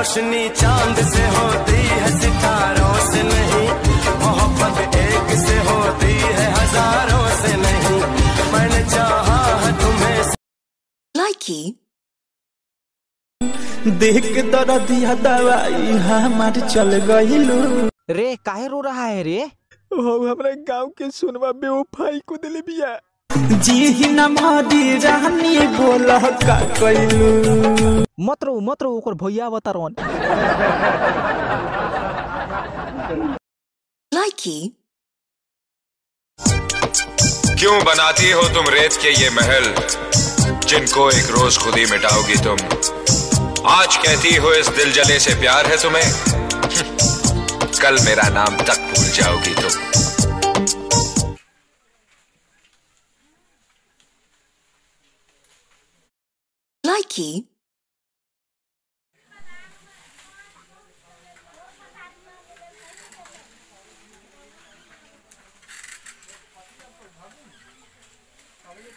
रोशनी चाँद से होती है सितारों से नहीं मोहब्बत एक से होती है हज़ारों से नहीं। मैंने चाहा है तुम्हें Likey. देख के दर्दिया दवाई हमार चल गइलू रे काहे रो रहा है रे? हो हमरा गाँव के सुनवा बेवफाई को दिले बिया। जी ही न मादी रानी बोल का कइलू। मत रो मत रो ओकर भैया रन Likey. क्यों बनाती हो तुम रेत के ये महल? जिनको एक रोज खुद ही मिटाओगी तुम। आज कहती हो इस दिल जले से प्यार है तुम्हें। कल मेरा नाम तक भूल जाओगी तुम।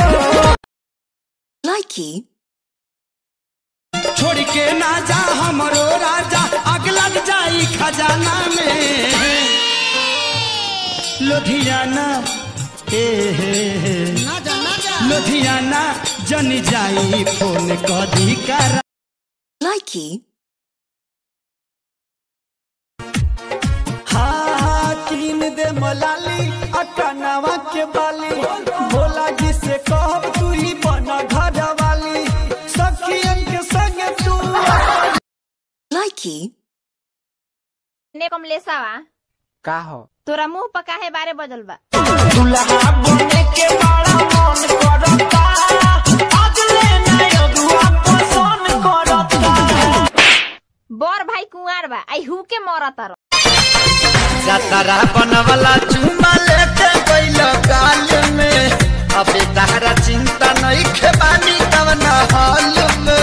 हो हो. छोड़ के ना जा हमरो राजा आग लग जाई खजाना में। लुधियाना ए हे हे लुधियाना जन जाई फ़ोन कदी कर। Likey. मलाली अटनवा के बाली। भोला जी से कहब तू ही बना घर वाली। सखियन के संग तू। Likey. ने कमलेसावा का हो? तोरा मुँह पर काहे बारे बजल बा दुल्हा बने के बड़ा मन करता। आज ले नया दुआ पसंद करता। बर भाई कुंवार बा आई हु के मरत र जतरा बनवला चुमा गइल गाल में। अबे तहरा चिंता नहीं खेबानी हाल में।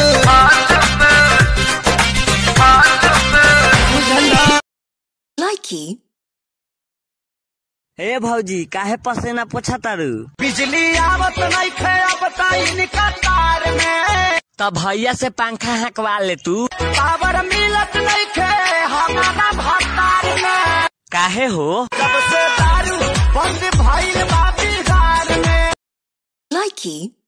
Likey. ए भौजी काहे पसेना पोछा तारू बिजली आवत नहीं खे अब ताइन कतार में। तब भैया से पंखा हकवा ले तू। पावर मिलत नहीं खे हमारा भतार में। काहे हो? जब